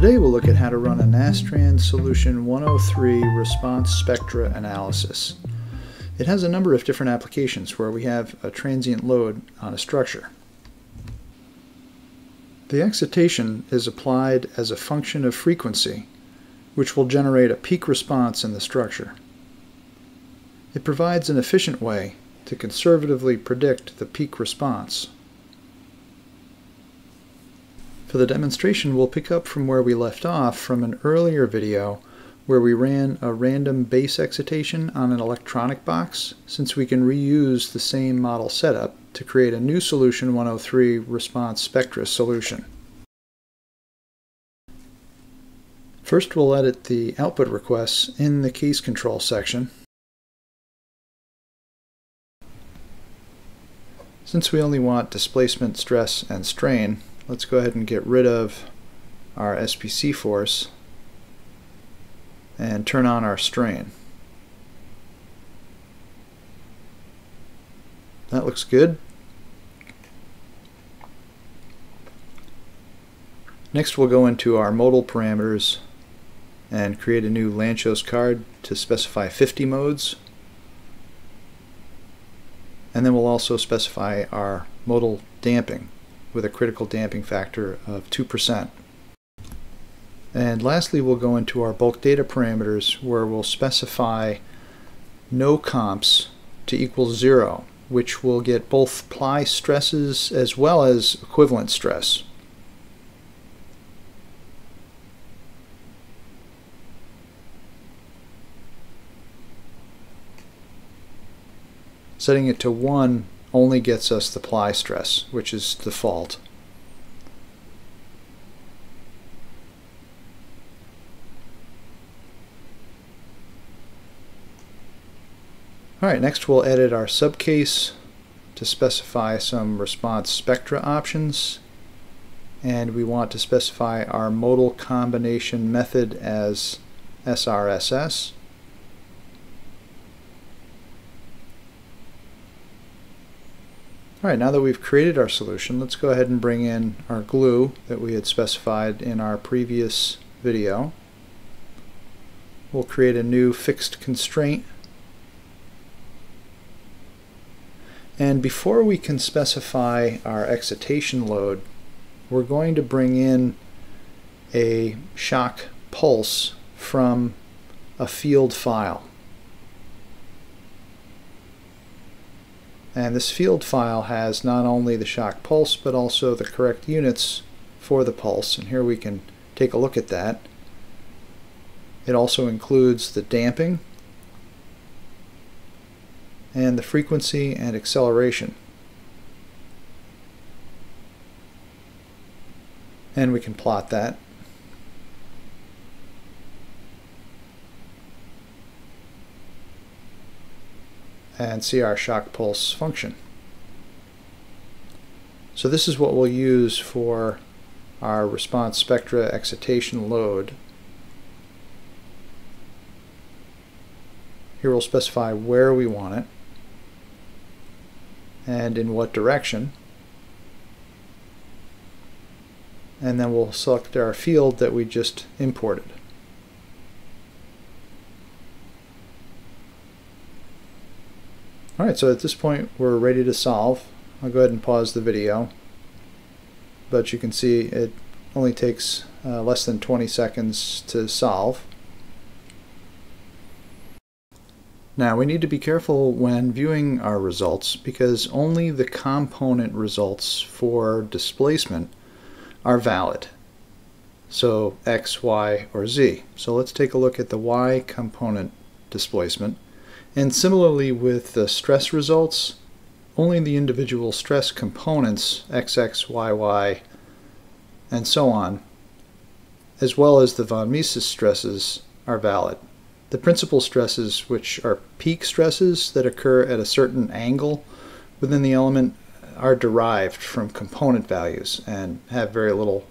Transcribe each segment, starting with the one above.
Today we'll look at how to run a Nastran Solution 103 response spectra analysis. It has a number of different applications where we have a transient load on a structure. The excitation is applied as a function of frequency, which will generate a peak response in the structure. It provides an efficient way to conservatively predict the peak response. For the demonstration, we'll pick up from where we left off from an earlier video where we ran a random base excitation on an electronic box, since we can reuse the same model setup to create a new Solution 103 response spectra solution. First, we'll edit the output requests in the case control section. Since we only want displacement, stress, and strain, let's go ahead and get rid of our SPC force and turn on our strain. That looks good. Next we'll go into our modal parameters and create a new Lanczos card to specify 50 modes. And then we'll also specify our modal damping with a critical damping factor of 2%. And lastly, we'll go into our bulk data parameters where we'll specify NOCOMPS to equal zero, which will get both ply stresses as well as equivalent stress. Setting it to 1 only gets us the ply stress, which is default. Alright, next we'll edit our subcase to specify some response spectra options and we want to specify our modal combination method as SRSS. Alright, now that we've created our solution, let's go ahead and bring in our glue that we had specified in our previous video. We'll create a new fixed constraint. And before we can specify our excitation load, we're going to bring in a shock pulse from a field file. And this field file has not only the shock pulse, but also the correct units for the pulse. And here we can take a look at that. It also includes the damping and the frequency and acceleration. And we can plot that. And see our shock pulse function. So this is what we'll use for our response spectra excitation load. Here we'll specify where we want it and in what direction. And then we'll select our field that we just imported. Alright, so at this point we're ready to solve. I'll go ahead and pause the video. But you can see it only takes uh, less than 20 seconds to solve. Now we need to be careful when viewing our results because only the component results for displacement are valid. So x, y, or z. So let's take a look at the y component displacement. And similarly with the stress results, only the individual stress components, XX, YY, and so on, as well as the von Mises stresses, are valid. The principal stresses, which are peak stresses that occur at a certain angle within the element, are derived from component values and have very little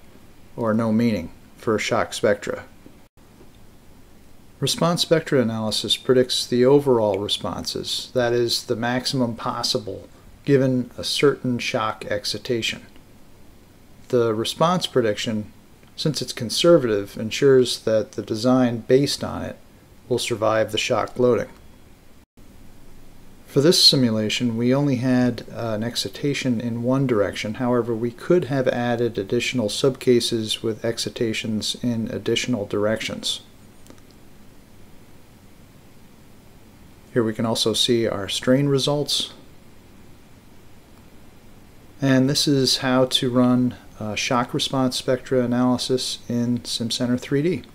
or no meaning for shock spectra. Response spectra analysis predicts the overall responses, that is, the maximum possible given a certain shock excitation. The response prediction since it's conservative, ensures that the design based on it will survive the shock loading. For this simulation, we only had uh, an excitation in one direction. However, we could have added additional subcases with excitations in additional directions. Here we can also see our strain results. And this is how to run shock response spectra analysis in Simcenter 3D.